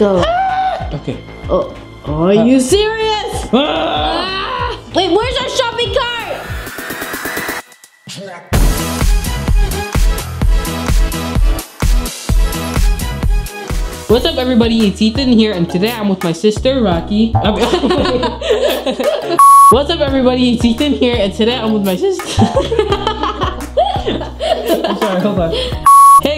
Go. Okay. Oh, are you serious? Ah! Ah! Wait, where's our shopping cart? What's up, everybody? It's Ethan here, and today I'm with my sister, Rocky. What's up, everybody? It's Ethan here, and today I'm with my sister. I'm sorry, hold on.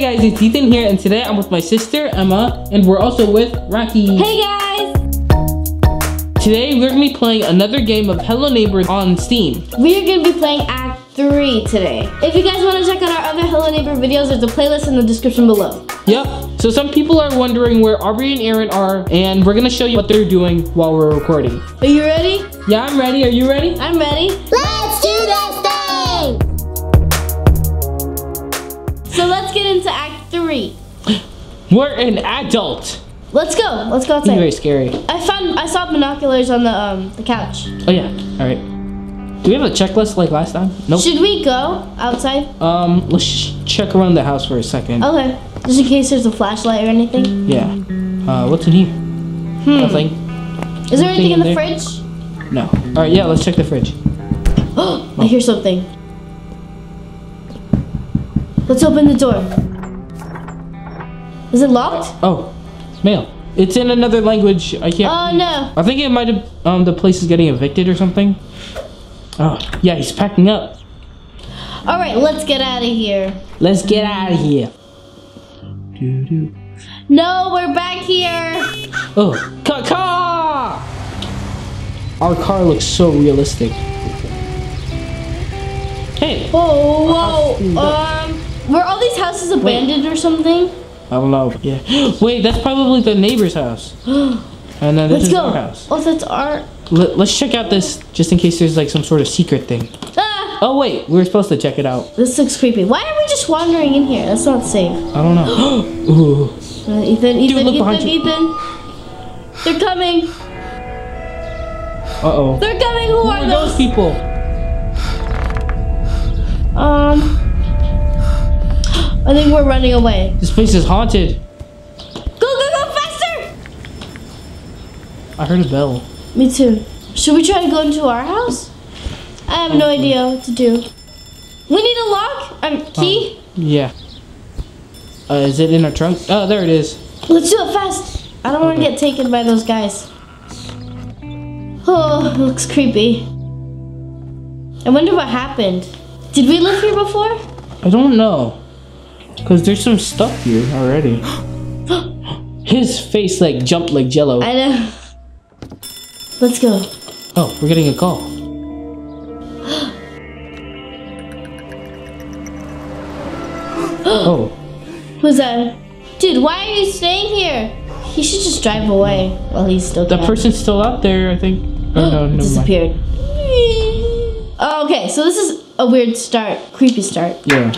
Hey guys, it's Ethan here, and today I'm with my sister, Emma, and we're also with Rocky. Hey guys! Today we're gonna be playing another game of Hello Neighbors on Steam. We are going to be playing Act 3 today. If you guys want to check out our other Hello Neighbor videos, there's a playlist in the description below. Yep. So some people are wondering where Aubrey and Aaron are, and we're gonna show you what they're doing while we're recording. Are you ready? Yeah, I'm ready. Are you ready? I'm ready. Let's do So let's get into Act 3. We're an adult. Let's go. Let's go outside. very scary. I found, I saw binoculars on the, um, the couch. Oh yeah. All right. Do we have a checklist like last time? Nope. Should we go outside? Um, let's check around the house for a second. Okay. Just in case there's a flashlight or anything. Yeah. Uh, what's in here? Nothing. Is there anything in the in fridge? No. All right. Yeah. Let's check the fridge. Oh, I hear something. Let's open the door. Is it locked? Oh, mail. It's in another language. I can't. Oh no. I think it might have. Um, the place is getting evicted or something. Oh, yeah. He's packing up. All right, let's get out of here. Let's get out of here. Doo-doo. No, we're back here. Oh, ca- car! Our car looks so realistic. Hey, Oh, whoa. Were all these houses abandoned or something? I don't know. Yeah. Wait, that's probably the neighbor's house. And then this Let's is go. our house. Oh, that's our. Let, let's check out this just in case there's like some sort of secret thing. Ah, Oh wait, we were supposed to check it out. this looks creepy. Why are we just wandering in here? That's not safe. I don't know. Ooh. Uh, Ethan, Ethan, behind Ethan. Ethan. They're coming. Uh oh. They're coming. Who Who are are those those? people? Um, I think we're running away. This place is haunted. Go, go, go faster! I heard a bell. Me too. Should we try to go into our house? I have no idea what to do. We need a lock. Um, key. Yeah. Uh, is it in our trunk? Oh, there it is. Let's do it fast. I don't want to get taken by those guys. Oh, looks creepy. I wonder what happened. Did we live here before? I don't know. Cause there's some stuff here already. His face like jumped like jello. I know. Let's go. Oh, we're getting a call. oh, Who's that? Dude, why are you staying here? He should just drive away while he's still that can. person's still out there, I think. Oh no, never mind. disappeared. Oh, okay, so this is a weird start, creepy start. Yeah.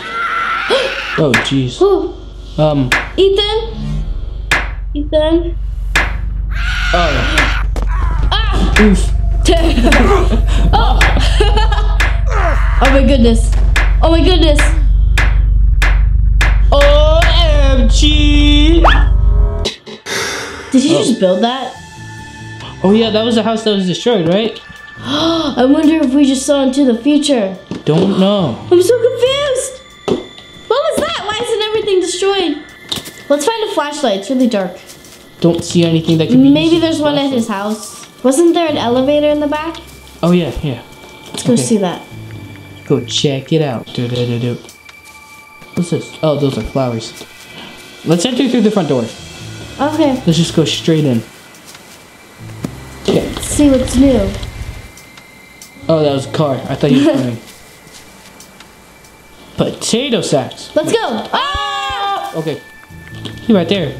Oh jeez. Um. Ethan, Ethan. Oh. Ah! Oof. oh. oh my goodness. Oh my goodness. OMG. Did you just build that? Oh yeah, that was the house that was destroyed, right? I wonder if we just saw into the future. Don't know. I'm so confused. What was that? Why isn't everything destroyed? Let's find a flashlight. It's really dark. Don't see anything that could be. Maybe there's one at his house. Wasn't there an elevator in the back? Oh yeah, yeah. Let's go Okay. see that. Go check it out. Do, do, do, do. What's this? Oh, those are flowers. Let's enter through the front door. Okay, Let's just go straight in. Okay. let's see what's new. Oh, that was a car. I thought you were coming. Potato sacks. Let's go. Ah! Okay. He right there.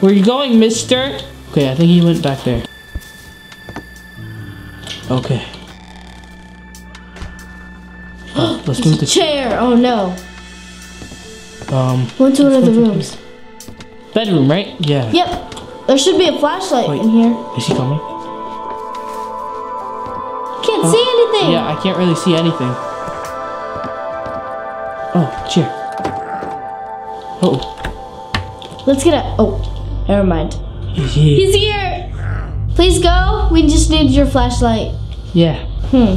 Where you going, mister? Okay, I think he went back there. Okay. Oh, let's move the Chair. Oh no. um Go into one of the to- rooms. bedroom, right? Yeah. Yep. There should be a flashlight Wait. in here. Is he coming? Can't see anything. Yeah, I can't really see anything. Oh, chair. Oh, Let's get out. Oh. Never mind. He's here. He's here. Please go. We just need your flashlight. Yeah. Hmm.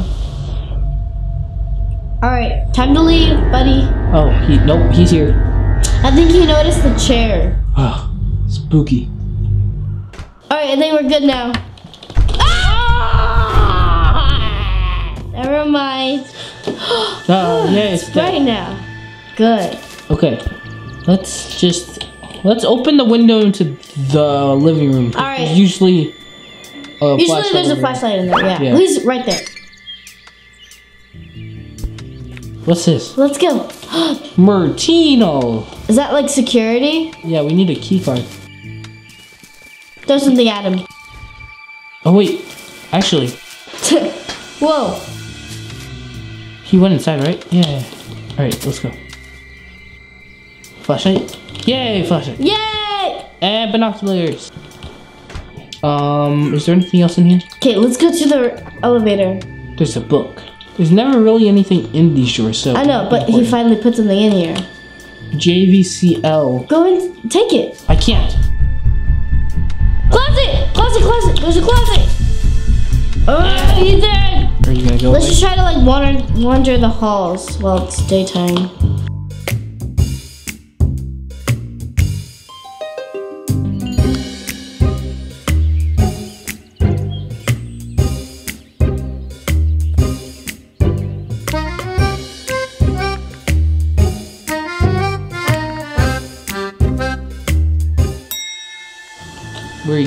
All right, time to leave, buddy. Oh, he nope. He's here. I think he noticed the chair. Oh, spooky. All right, I think we're good now. Ah! Never mind. Oh, yeah, it's right now. Good. Okay, let's just let's open the window into the living room. All right. There's usually. A Usually there's a there. flashlight in there. Yeah. Yeah. He's right there. What's this? Let's go. Martino. Is that like security? Yeah, we need a key card. Throw something at him. Oh wait, actually, Whoa. he went inside, right? Yeah. All right, let's go. Flashlight. Yay, flashlight. Yay! And binoculars. Um, is there anything else in here? Okay, let's go to the elevator. There's a book. There's never really anything in these drawers, so. I know, but he finally put something in here. JVCL. Go and take it. I can't. Closet! Closet, closet! There's a closet! Oh, he's dead! Are you gonna go? Let's away? just try to like wander, wander the halls while it's daytime.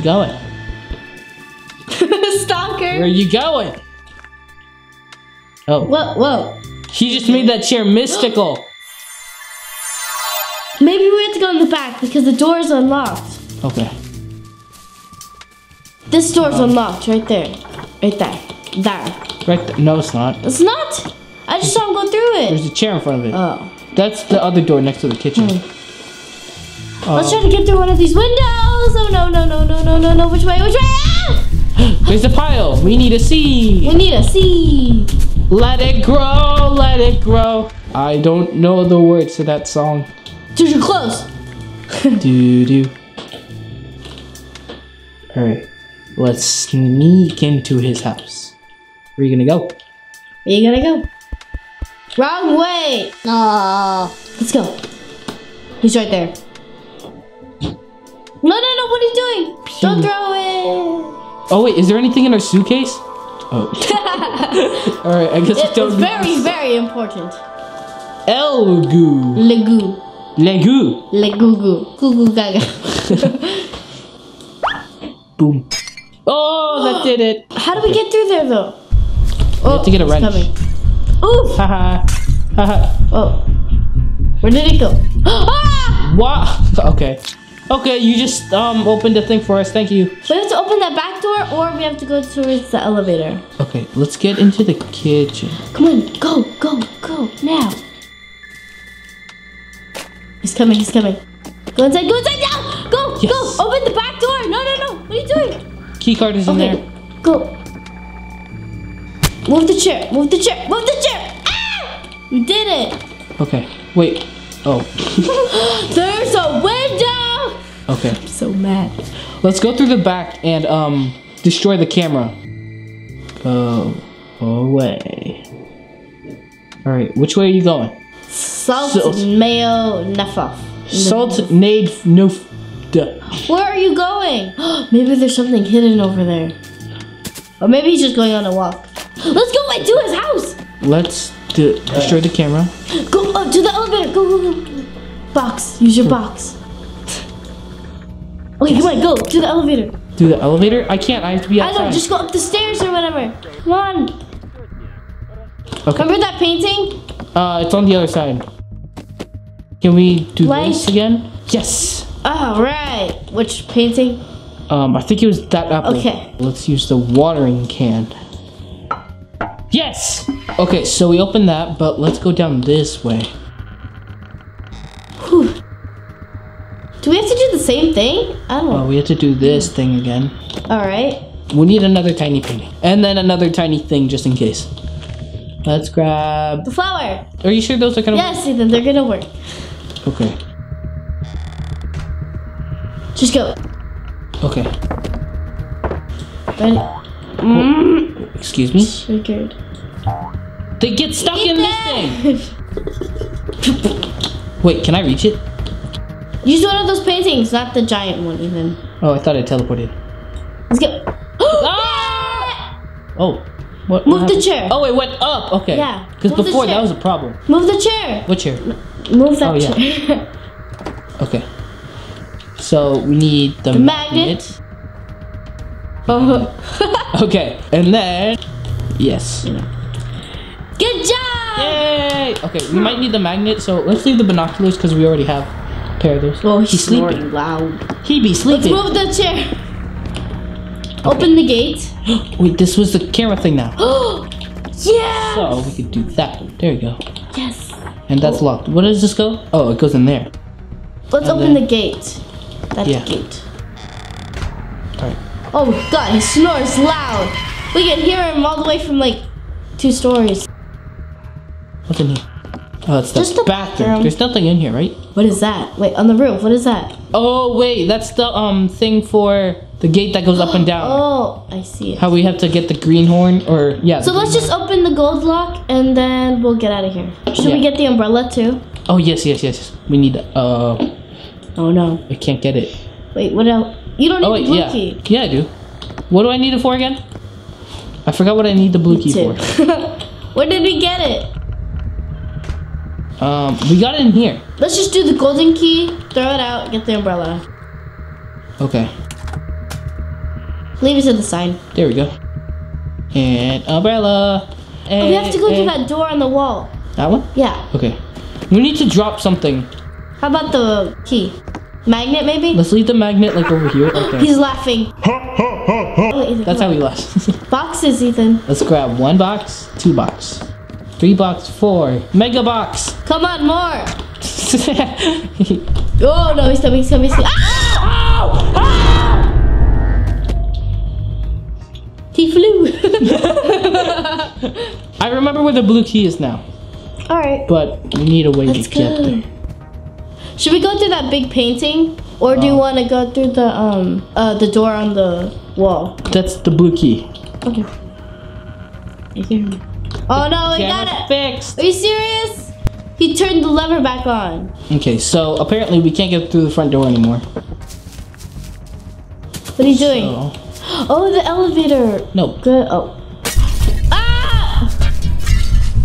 Going? Stalker! Where are you going? Oh, Whoa, whoa. he just made that chair mystical. Maybe we have to go in the back because the door is unlocked. Okay. This door's um. unlocked right there. Right there. There. Right. Th- no, it's not. It's not! I just saw him go through it. There's a chair in front of it. Oh. That's the other door next to the kitchen. Hmm. Oh. Let's try to get through one of these windows! No, no, no, no, no, no, no. Which way? Which way? Ah! There's a pile. We need a seed. We need a seed. Let it grow. Let it grow. I don't know the words to that song. Dude, you're close. Do do. All right. Let's sneak into his house. Where are you gonna go? Where you gonna go? Wrong way. No. Let's go. He's right there. No, no, no. What are you doing? Don't throw it. Oh wait, is there anything in our suitcase? Oh. All right. I guess we It- don't. it's very, very important. Elgu. Legu. Legu. Legugu. Gugu gaga. Boom. Oh, that did it. How do we get through there though? Oh, have to get a it's wrench. Coming. Oof. Haha. Haha. Oh. Where did it go? ah! Wow. Okay. Okay, you just um opened the thing for us. Thank you. We have to open that back door or we have to go towards the elevator. Okay, let's get into the kitchen. Come on, go, go, go, now. He's coming, he's coming. Go inside, go inside now! Go, Yes. go! Open the back door! No, no, no! What are you doing? Key card is in Okay, there. go. Move the chair, move the chair, move the chair! Ah! You did it! Okay. Wait. Oh. There's a window! Okay. I'm So mad. Let's go through the back and um destroy the camera. Go away. All right. Which way are you going? Salt, Salt. mayo, nafaf. Salt nade no. Duh. Where are you going? maybe there's something hidden over there. Or maybe he's just going on a walk. Let's go wait, to his house! Let's de- destroy the camera. Go up to the elevator. Go, go, go. Box. Use your box. Okay, come on. Go to the elevator. Through the elevator? I can't. I have to be outside. I know. Just go up the stairs or whatever. Come on. Okay. Remember that painting? Uh, it's on the other side. Can we do Light. this again? Yes. All right. Which painting? Um, I think it was that apple. Okay. Let's use the watering can. Yes. Okay, so we opened that, but let's go down this way. Whew. Do we have to do the same thing? Don't Oh, we have to do this thing again. All right. We need another tiny painting, and then another tiny thing just in case. Let's grab. The flower. Are you sure those are gonna? Yes, Ethan. They're gonna work. Okay. Just go. Okay. Ready? Mm, Excuse me. triggered. They get stuck in this thing. Wait, can I reach it? Use one of those paintings, not the giant one, even. Oh, I thought I teleported. Let's go. Ah! Oh. What? Move the chair. Oh, it went up. Okay. Yeah, Because before that was a problem. Move the chair. What chair? Move that Oh, yeah. chair. Okay. So we need the, the magnet. Oh. Okay, and then yes. Good job. Yay! Okay, we might need the magnet, so let's leave the binoculars because we already have a pair of those. Oh, he's, he's snoring sleeping. loud. He be sleeping. Let's move the chair. Open the gate. Wait, this was the camera thing now. Oh, yeah. So we could do that. There we go. Yes. And that's locked. Where does this go? Oh, it goes in there. Let's And open then- the gate. That's Yeah. the gate. Alright. Oh god, he snores loud. We can hear him all the way from like two stories. What's in here? Oh, it's the Just the bathroom. bathroom. There's nothing in here, right? What is that? Wait, on the roof. What is that? Oh wait, that's the um thing for the gate that goes up and down. Oh, I see it. How we have to get the green horn or yeah. So let's just open the gold lock and then we'll get out of here. Should we get the umbrella too? Oh yes, yes, yes. We need uh Oh no. I can't get it. Wait, what else? You don't need Oh the wait, blue yeah. key. Yeah, I do. What do I need it for again? I forgot what I need the blue key Two. for. Where did we get it? Um, we got it in here. Let's just do the golden key, throw it out, get the umbrella. Okay, Leave it to the side. there we go. And umbrella. Oh, we have to go And- through that door on the wall. That one? Yeah. Okay. We need to drop something. How about the key? Magnet, maybe? Let's leave the magnet like over here. Right there. He's laughing. Wait, Ethan, That's how on. we last. Boxes, Ethan. Let's grab one box, two box, three box, four, mega box. Come on, more. Oh no, he's coming, he's coming, he's coming. Ah! Ow! He flew. I remember where the blue key is now, All right, but we need a way let's to get go. there. Should we go through that big painting, or do you Um, want to go through the um uh the door on the wall? That's the blue key. Okay. You hear? Oh no, we got it. fixed. Are you serious? He turned the lever back on. Okay, so apparently we can't get through the front door anymore. What are you doing? So, Oh, the elevator. no, Good. Oh. Ah!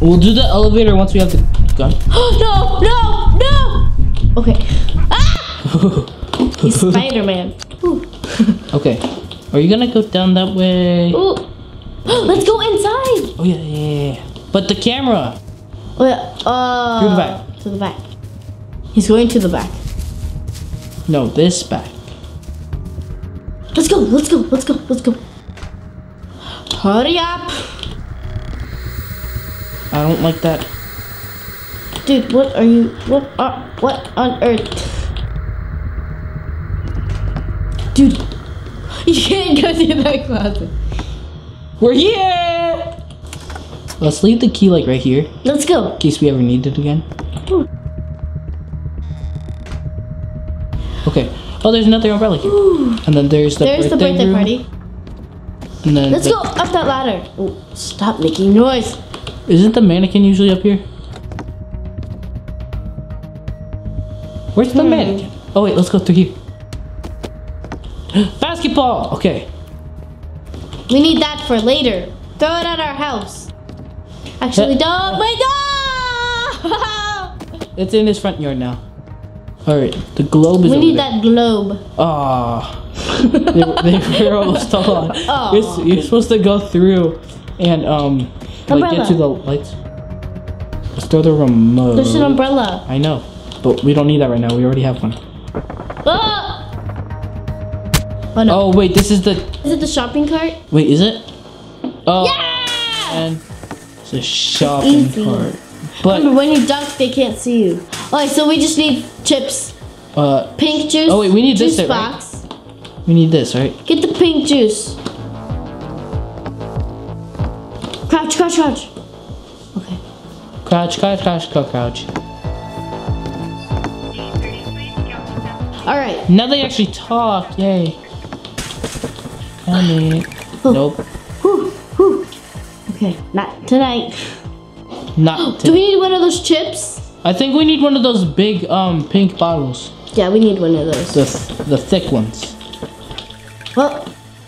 we'll do the elevator once we have the gun. no, no, no. Okay. Ah! He's Spider-Man. Okay, are you gonna go down that way? Ooh. Let's go inside. Oh yeah, yeah, yeah. But the camera. Oh, yeah. Uh, Through the back. To the back. He's going to the back. No, this back. Let's go. Let's go. Let's go. Let's go. Hurry up, I don't like that. dude. What are you? What? Uh, what on earth? Dude, you can't go through that closet. We're here. Let's leave the key like right here Let's go. In case we ever need it again. Okay. Oh, there's another umbrella here. And then there's the There's the birthday birthday room, party. And then Let's the- go up that ladder. Oh, stop making noise. Isn't the mannequin usually up here? Where's the Hmm. mannequin? Oh wait, let's go through here. Basketball. Okay. We need that for later. Throw it at our house. Actually, don't. Wait, no! It's in his front yard now. All right. The globe is. we need there. that globe. Ah. they, they were almost on. Aw. You're, you're supposed to go through and um like get to the lights. Let's throw the remote. There's an umbrella. I know, but we don't need that right now. We already have one. Oh no. Oh wait, this is the. Is it the shopping cart? Wait, is it? Oh. Yeah! And it's a shopping easy. cart. But Remember, when you duck, they can't see you. Alright, so we just need chips. uh, Pink juice. Oh, wait, we need this juice right? box. we need this, right? Get the pink juice. Crouch, crouch, crouch. Okay. Crouch, crouch, crouch, crouch, crouch. Alright. Now they actually talk. Yay. Oh. Nope. Whew, whew. Okay, not tonight. Not. Do we need one of those chips? I think we need one of those big um pink bottles. Yeah, we need one of those. The the thick ones. Well,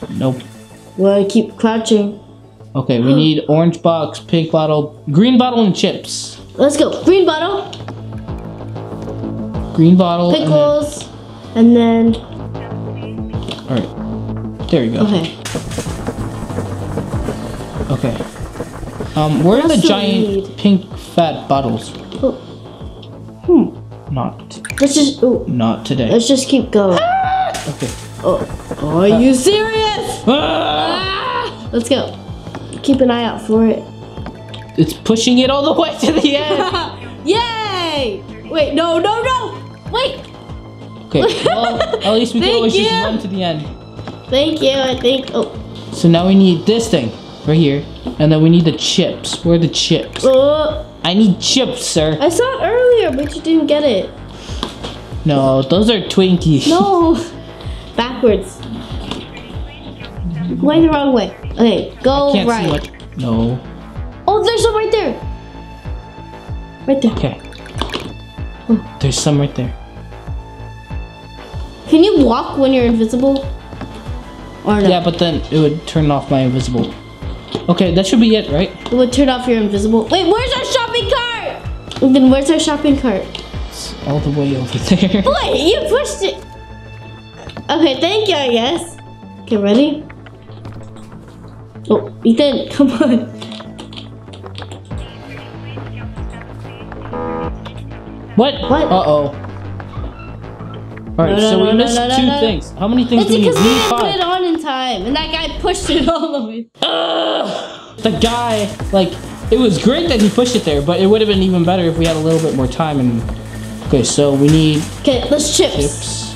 Nope. we'll keep crouching. Okay, we need orange box, pink bottle, green bottle, and chips. Let's go. Green bottle, Green bottle. and then- pickles, and then all right. There you go. okay. Okay. Um, where are the giant need? pink fat bottles? Oh, hmm. Not. Let's just ooh, Not today. let's just keep going. Okay. Oh, are you serious? Ah! Ah! Let's go. Keep an eye out for it. It's pushing it all the way to the end. Yay! Wait, no, no, no! Wait! Okay. Well, at least we can always just run to the end. Thank you, I think. Oh, So now we need this thing right here, and then we need the chips. Where are the chips? oh. I need chips, sir. I saw it earlier, but you didn't get it. No, those are Twinkies. No! Backwards. Way the wrong way. Okay, go Can't right. see what. No. Oh, there's some right there. Right there. Okay. Oh. There's some right there. Can you walk when you're invisible? Or no? Yeah, but then it would turn off my invisible. Okay, that should be it, right? It would turn off your invisible. Wait, where's our shopping cart? Then where's our shopping cart? It's all the way over there. Wait, you pushed it. Okay, thank you, I guess. Okay, ready? Oh, Ethan, come on. What? What? Uh oh. Alright, No, no, so we no, no, missed two things. How many things It's do we need? because We we didn't put it on in time, and that guy pushed it all the way. Ugh. The guy, like, it was great that he pushed it there, but it would have been even better if we had a little bit more time. And okay, so we need Okay, let's chips. chips,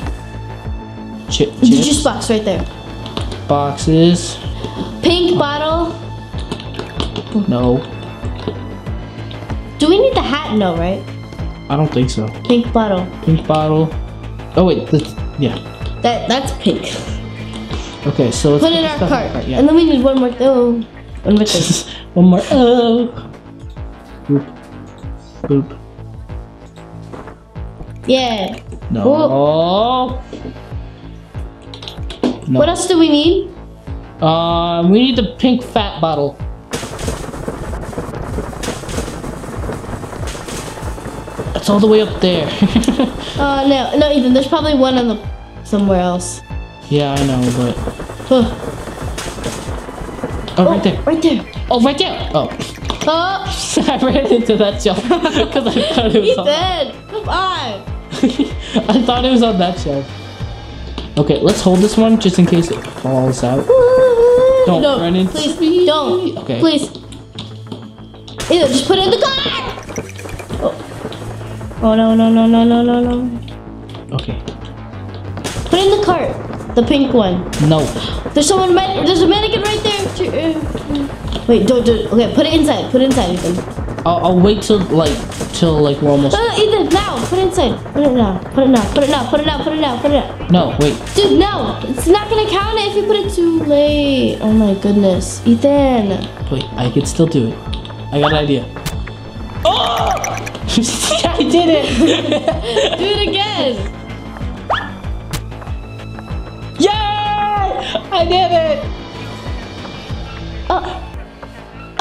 chip, The chips, juice box right there. boxes. Pink bottle. No, Do we need the hat? No, right? I don't think so. Pink bottle. Pink bottle. Oh wait, that's yeah. That that's pink. Okay, so let's Put it in the our stuff cart. Yeah. And then we need one more. Oh, one more thing. One more. Oh. Boop. Boop. Yeah. No. No. What else do we need? Um, we need the pink fat bottle. It's all the way up there. Uh, no, no, Ethan. There's probably one on the somewhere else. yeah, I know, but Oh, oh, right there. Right there. Oh, right there. Oh, Oh, I ran into that shelf because I thought it was on. Ethan, come on. I thought it was on that shelf. Okay, let's hold this one just in case it falls out. Don't no, run into please, me. don't. Okay. Please. Ethan, just put it in the car. Oh. Oh no no no no no no no. Okay. Put in the cart. The pink one. No. There's someone. There's a mannequin right there. Uh, Wait, don't do. Okay, put it inside. Put it inside, Ethan. I'll, I'll wait till like till like we're almost. Uh, Ethan, now. Put it inside. Put it now. Put it now. Put it now. Put it now. Put it now. Put it now. No, wait. Dude, no. It's not gonna count if you put it too late. Oh my goodness, Ethan. Wait, I can still do it. I got an idea. Oh! I did it! Do it again. Yay! I did it! Uh,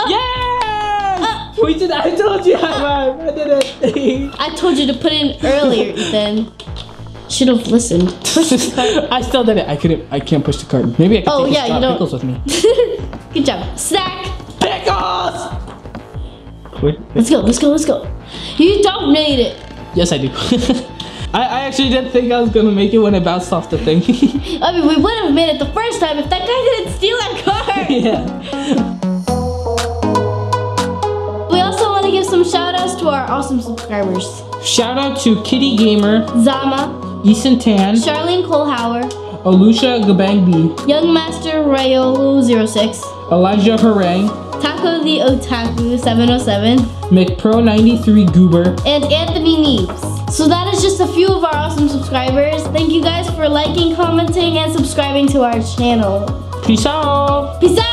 Yay! we did. I told you, I, I did it. I told you to put it in earlier, Ethan. Should have listened. Push the cart. I still did it. I couldn't. I can't push the cart. Maybe I can Oh, take yeah, you don't- pickles with me. Good job. Snack. Pickles! Wait. Let's go. Let's go. Let's go. You don't need it. Yes, I do. I, I actually didn't think I was gonna make it when I bounced off the thing. I mean, we would have made it the first time if that guy didn't steal our car. yeah. We also want to give some shout outs to our awesome subscribers Shout out to Kitty Gamer, Zama, Easton Tan, Charlene Kohlhauer, Alusha Gabangbi, Young Master Rayolo06, Elijah Harang, Taco the Otaku 707, McPro93 Goober, and Anthony Neves. So that is just a few of our awesome subscribers. Thank you guys for liking, commenting, and subscribing to our channel. Peace out. Peace out.